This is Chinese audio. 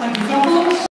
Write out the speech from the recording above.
欢迎交锋。